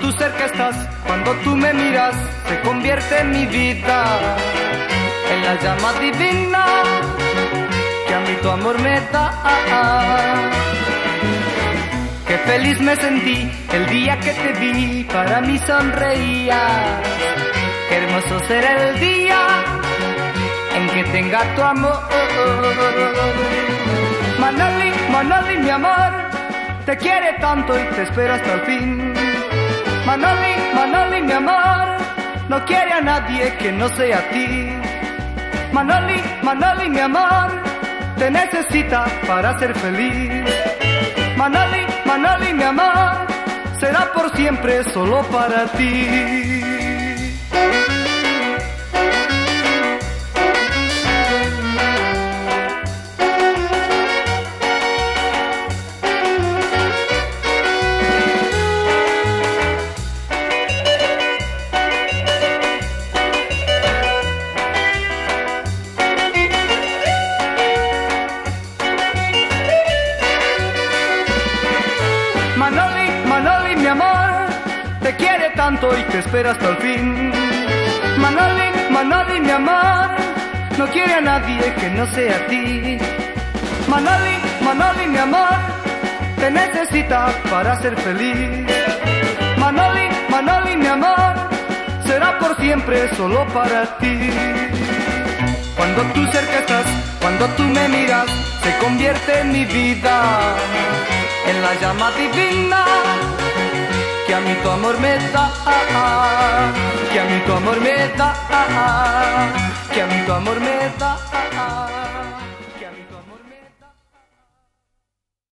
Tú cerca estás, cuando tú me miras, se convierte mi vida en la llama divina que a mí tu amor me da. Qué feliz me sentí el día que te vi, para mí sonreía. Qué hermoso será el día en que tenga tu amor. Manoli, Manoli, mi amor, te quiere tanto y te espera hasta el fin. No quiere a nadie que no sea a ti. Manoli, Manoli, mi amor, te necesita para ser feliz. Manoli, Manoli, mi amor, será por siempre solo para ti. Tanto y te espera hasta el fin. Manoli, Manoli, mi amor, no quiere a nadie que no sea a ti. Manoli, Manoli, mi amor, te necesita para ser feliz. Manoli, Manoli, mi amor, será por siempre solo para ti. Cuando tú cerca estás, cuando tú me miras, se convierte mi vida en la llama divina que a mí tu amor me da, que a mí tu amor me da, que a mí tu amor me da.